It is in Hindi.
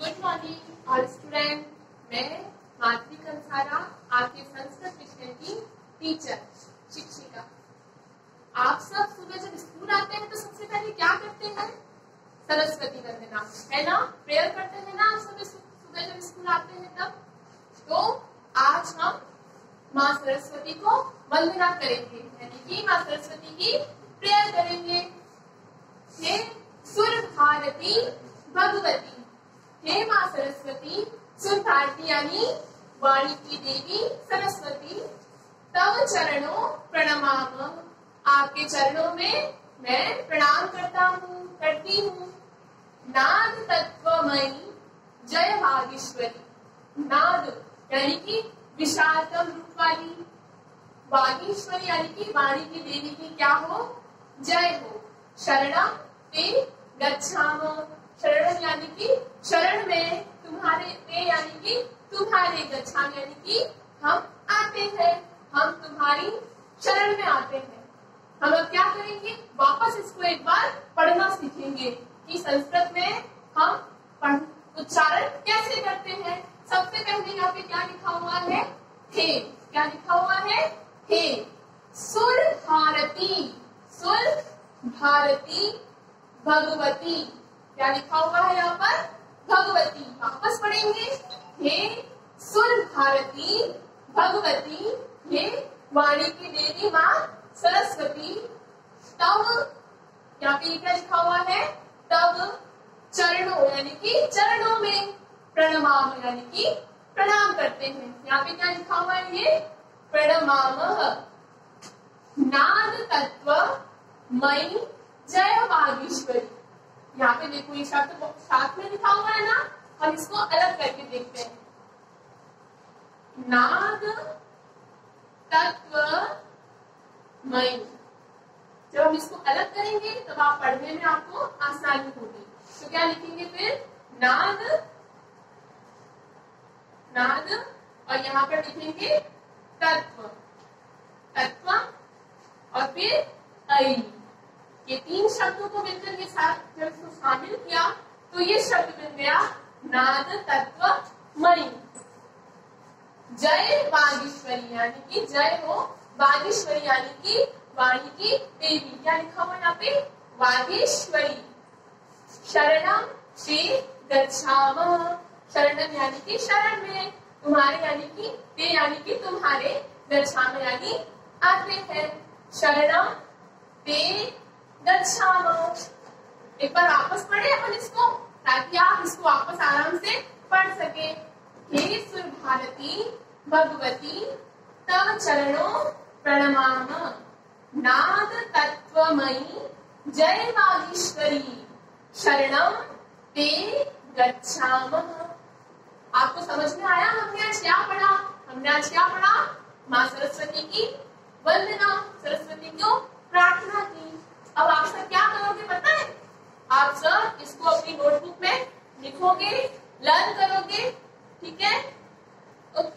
गुड मॉर्निंग और स्टूडेंट मैं माधवी कंसारा, आपके संस्कृत विषय की टीचर शिक्षिका। आप सब सुबह जब स्कूल आते हैं तो सबसे पहले क्या करते हैं? सरस्वती वंदना। है ना? प्रेयर करते हैं ना आप सुबह सुबह जब स्कूल आते हैं तब? तो आज हम माँ सरस्वती को वंदना करेंगे। यानी कि माँ सरस्वती की प्रेयर करेंगे। सुर भारती भगवती। सुन यानी वाणी की देवी सरस्वती, तव चरणों प्रणाम आपके चरणों में मैं प्रणाम करता हूँ, करती हूँ। नाद तत्वमयी, जय वागीश्वरी। नाद यानी कि विशालतम रूप वाली। वागीश्वरी यानी कि वाणी की देवी की क्या हो? जय हो। शरणम ते गच्छाम। शरण यानी कि शरण में तुम्हारे में यानी कि तुम्हारे गच्छाम यानी कि हम आते हैं। हम तुम्हारी शरण में आते हैं। हम अब क्या करेंगे? वापस इसको एक बार पढ़ना सीखेंगे कि संस्कृत में हम उच्चारण कैसे करते हैं। सबसे पहले यहाँ पे क्या लिखा हुआ है? हे क्या लिखा हुआ है? हे सुर भारती। सुर भारती भगवती। क्या लिखा हुआ है यहाँ पर? भगवती वापस पढ़ेंगे। हे सुर भारती, भगवती, हे वाणी की देवी माँ सरस्वती। तब यहाँ पे क्या लिखा हुआ है? तब चरणों, यानी कि चरणों में प्रणमाम, यानी कि प्रणाम करते हैं। यहाँ पे क्या लिखा हुआ है ये? प्रणमाम। नाद तत्व मई जय बागेश्वरी यहाँ पे देखो ये शब्द तो साथ में लिखा हुआ है ना? हम इसको अलग करके देखते हैं। नाद तत्व मई। जब हम इसको अलग करेंगे, तब आप पढ़ने में आपको आसानी होगी। तो क्या लिखेंगे फिर? नाद नाद, और यहाँ पर लिखेंगे तत्व। तत्व और फिर तीन शब्दों को मिलकर के साथ जब इसको शामिल किया तो ये शब्द बन गया, नाद तत्व मणि। जय बागेश्वरी, यानी कि जय हो बागेश्वरी, यानी कि वाणी की देवी। क्या लिखा हुआ यहाँ पे? बागेश्वरी शरणम श्री गच्छाम। शरणम यानी कि शरण में। तुम्हारे यानी कि ते यानी कि तुम्हारे गच्छाम, यानी आते हैं। शरणम ते गच्छामो एक बार वापस पढ़े अपन इसको, ताकि आप इसको वापस आराम से पढ़ सके। हे सुर भारती भगवती, तव चरणों प्रणमाम। नाद तत्वमयी जय बागेश्वरी। शरणम ते गच्छाम। आपको समझ में आया? हमने आज क्या पढ़ा? हमने आज क्या पढ़ा? माँ सरस्वती की वंदना। सरस्वती को प्रार्थना की अब आप सब क्या करोगे पता है आप सब इसको अपनी नोटबुक में